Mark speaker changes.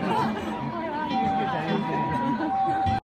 Speaker 1: けど。